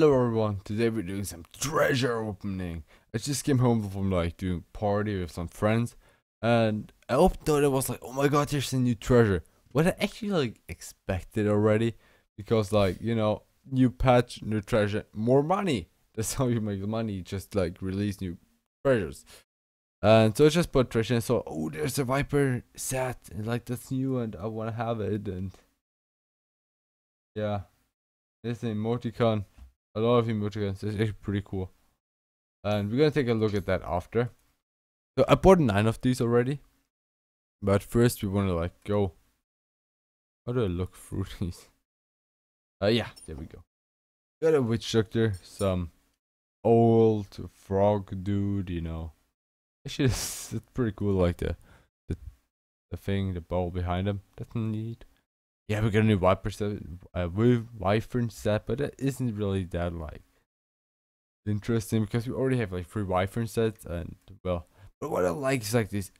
Hello everyone, today we're doing some treasure opening. I just came home from like doing party with some friends and I opened it and was like, oh my god, there's a new treasure. What I actually like expected already because like, you know, new patch, new treasure, more money. That's how you make money, just like release new treasures. And so I just put treasure and saw, oh, there's a Viper set and like that's new and I want to have it and yeah. There's an emoticon. A lot of emoticons. It's actually pretty cool. And we're gonna take a look at that after. So I bought nine of these already. But first we wanna like go. How do I look through these? Uh yeah, there we go. Got a witch doctor, some old frog dude, you know. Actually it's, pretty cool like the the the thing, the ball behind him. That's neat yeah, we got a new Viper set, uh, Wyvern set, but it isn't really that like interesting because we already have like three Wyvern sets, and well, but what I like is like these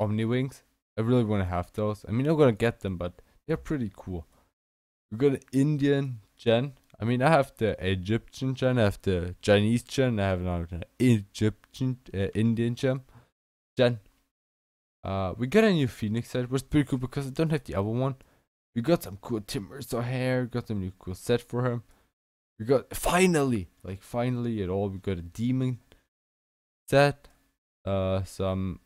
Omni Wings. I really want to have those. I mean, I'm gonna get them, but they're pretty cool. We got an Indian gen. I mean, I have the Egyptian gen, I have the Chinese gen, I have another Egyptian uh, Indian gen. Gen. Uh, we got a new Phoenix set, which was pretty cool because I don't have the other one. We got some cool Timbers hair, got some new cool set for him. We got finally, like finally at all, we got a demon set. Uh some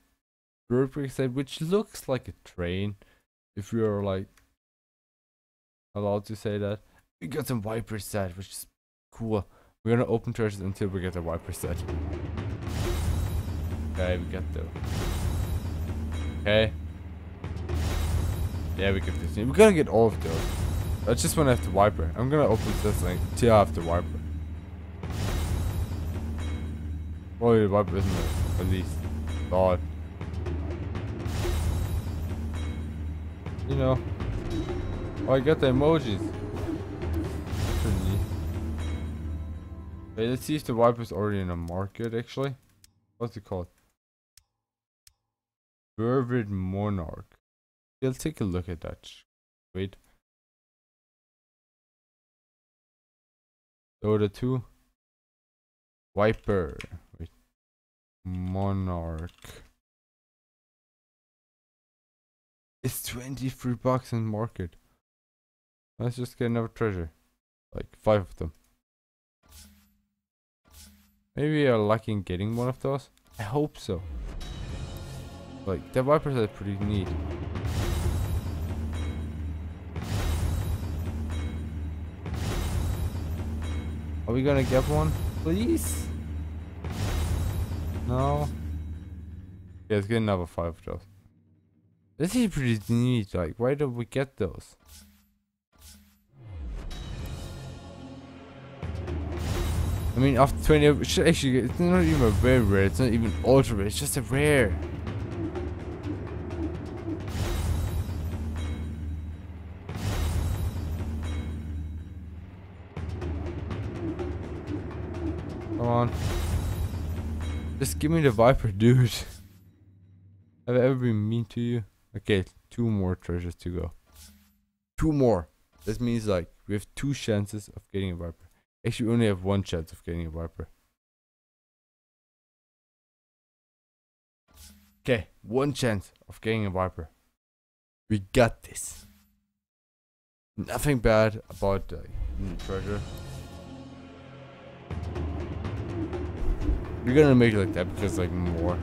Burberry set, which looks like a train. If we are like allowed to say that. We got some Viper set, which is cool. We're gonna open treasures until we get the Viper set. Okay, we got the Okay. Yeah, we get this. We're gonna get all of those. I just want to have the wiper. I'm gonna open this thing till I have the wiper. Probably the wiper isn't it? At least. God. You know. Oh, I got the emojis. Wait, let's see if the wiper's already in the market actually. What's it called? Fervid Monarch. We'll take a look at that. Wait. Dota 2. Viper. Wait. Monarch. It's 23 bucks in market. Let's just get another treasure. Like five of them. Maybe you're lucky in getting one of those. I hope so. Like, the Vipers are pretty neat. Are we gonna get one? Please? No? Yeah, let's get another five of those. This is pretty neat, like, why don't we get those? I mean, after 20, actually, it's not even a very rare, it's not even ultra rare, it's just a rare. On. Just give me the Viper, dude. Have I ever been mean to you? Okay, two more treasures to go. Two more. This means like we have two chances of getting a Viper. Actually, we only have one chance of getting a Viper. Okay, one chance of getting a Viper. We got this. Nothing bad about the treasure. You're gonna make it like that because like more.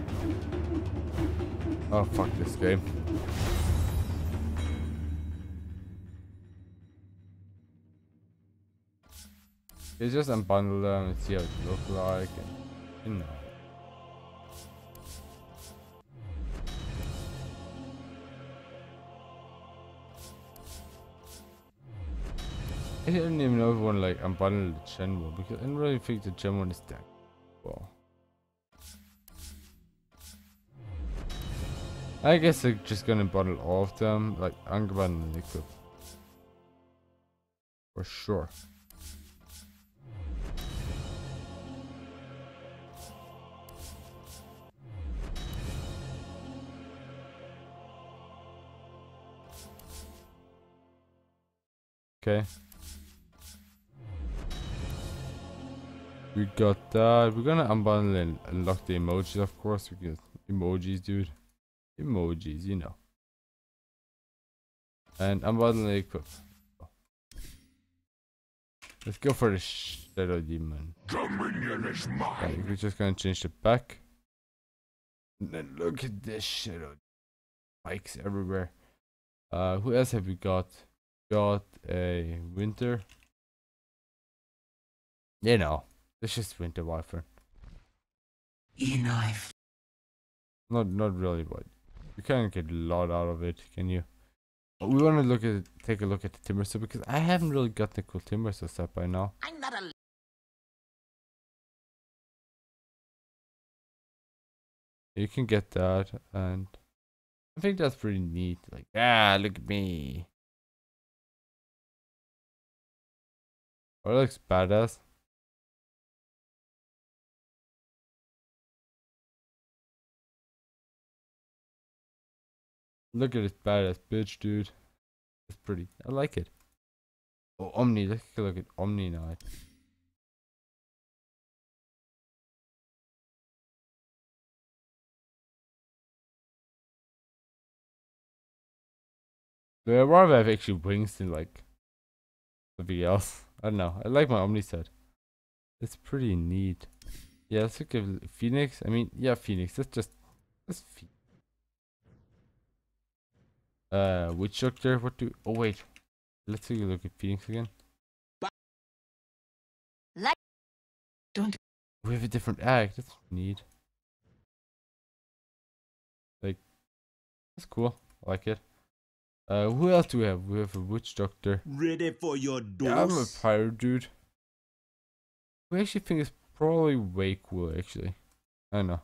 Oh fuck this game. It's just unbundle them and see how it look like and you know. I didn't even know if I want to like unbundle the gen one because I didn't really think the gen one is that I guess I'm just gonna bundle all of them, like Angeban and Equip. For sure. Okay. We got that. We're gonna unbundle and unlock the emojis, of course, because emojis, dude. Emojis, you know. And unbundle and equip. Let's go for the Shadow Demon. Dominion is mine. we're just gonna change the back. And then look at this Shadow. Bikes everywhere. Uh, who else have we got? Got a Winter. You know, it's just Winter Wyvern. Enough. Not not really, but you can't get a lot out of it, can you? We want to look at take a look at the timber stuff because I haven't really got the cool timber stuff by now. I'm not a You can get that, and I think that's pretty neat. Like, ah, look at me. Oh, looks badass. Look at this badass bitch, dude. It's pretty. I like it. Oh, Omni. Let's take a look at Omni Knight. Yeah, I'd rather have actually wings than like something else. I don't know. I like my Omni set. It's pretty neat. Yeah, let's look at Phoenix. I mean, yeah, Phoenix. That's just that's Phoenix. Uh, Witch Doctor. What do? Oh wait, let's take a look at Phoenix again. Like- Don't- We have a different act. That's neat. Like, that's cool. I like it. Uh, who else do we have? We have a Witch Doctor. Ready for your Yeah, I'm a pirate dude. We actually think it's probably way cooler, actually. I don't know.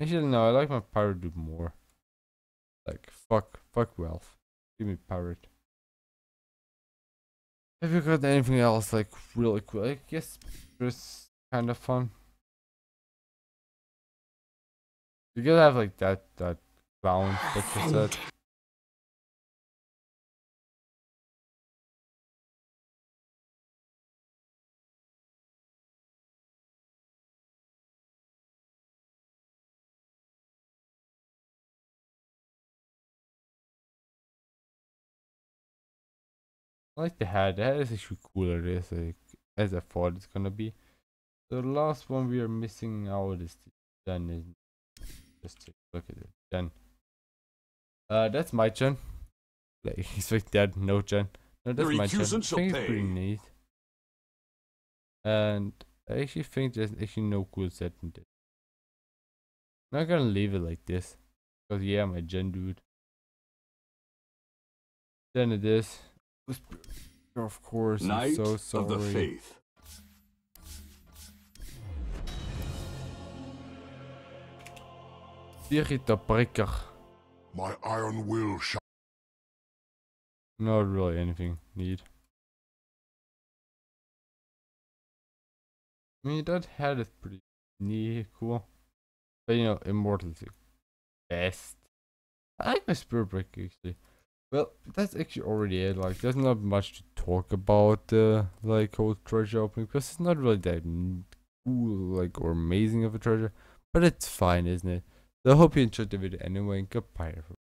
Actually, no, I like my pirate dude more. Like, fuck, fuck wealth. Give me pirate. Have you got anything else, like, really cool? I guess it's kind of fun. You gotta have, like, that, that clown that you said. I like the hat. The hat is actually cooler as I, as I thought it's gonna be. The last one we are missing out is the Jen. Just take a look at it. Jen. Uh, that's my Jen. Like, he's like dead. No Jen. No, that's my Jen. I think it's pretty neat. And I actually think there's actually no cool set in this. I'm not gonna leave it like this. Because yeah, my Jen dude. Then it is. Of course, I'm Knight so of the Faith. Dirita Breaker. My iron will shall. Not really anything need. I mean, that hat is pretty neat, cool. But you know, Immortal is the best. I like my Spirit Breaker actually. Well, that's actually already it. Like, there's not much to talk about the like whole treasure opening because it's not really that cool, like or amazing of a treasure. But it's fine, isn't it? So I hope you enjoyed the video anyway. Goodbye. everyone.